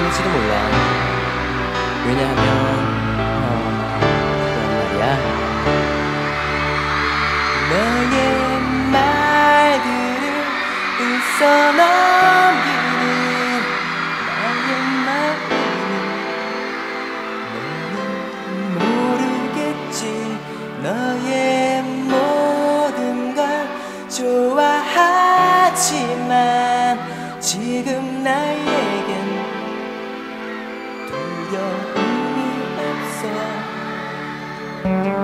끊을지도 몰라. 왜냐하면 어, 그런 말이야. 너의 말들을 웃어 넣 No.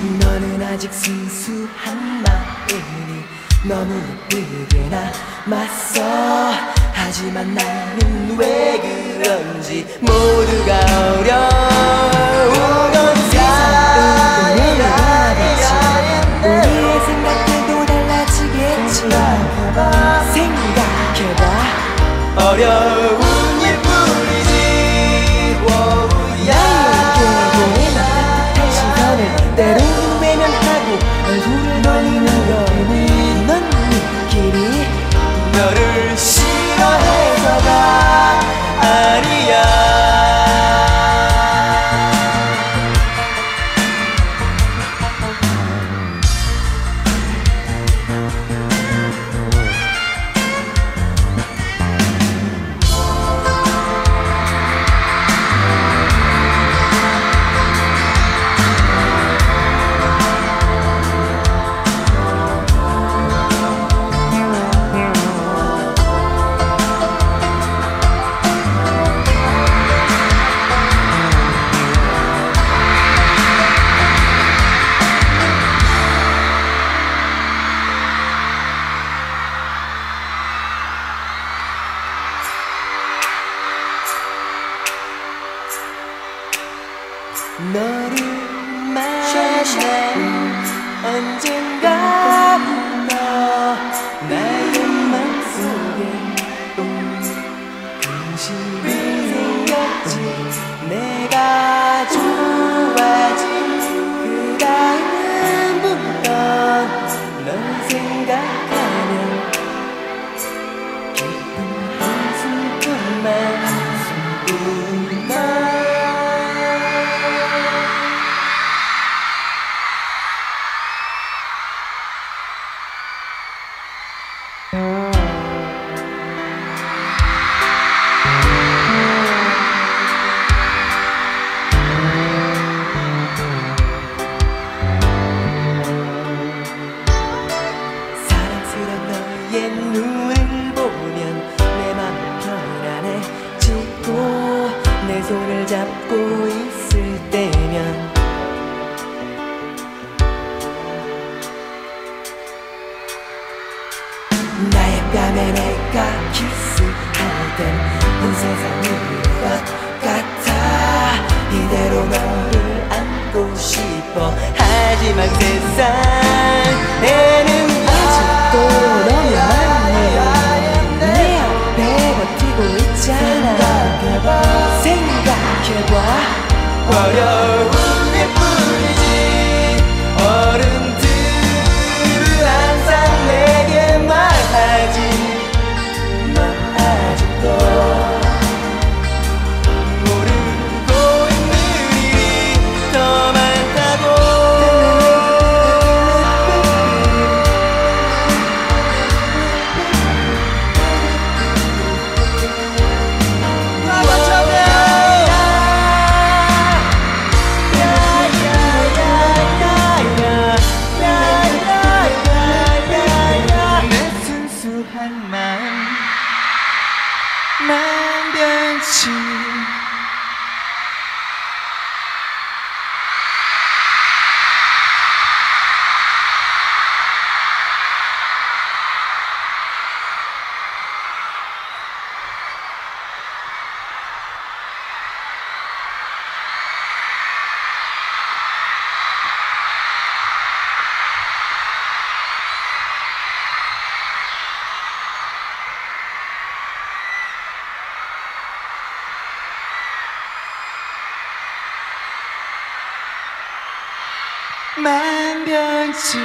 너는 아직 순수한 마음이 너무 예쁘게 나 맞서. 하지만 나는 왜 그런지 모두가 어려워. man. 내 손을 잡고 있을 때면 나의 뺨에 내가 키스 快点。 사랑만 만 변치 만변치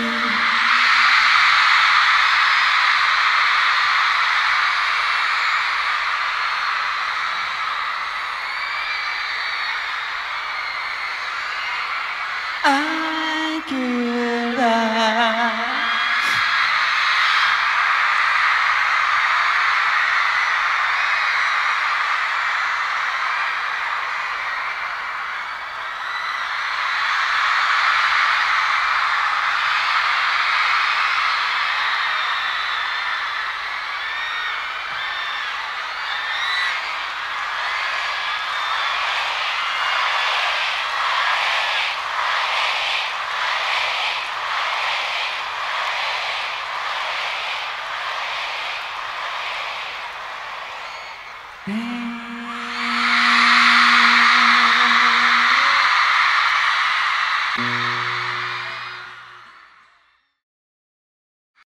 Hey.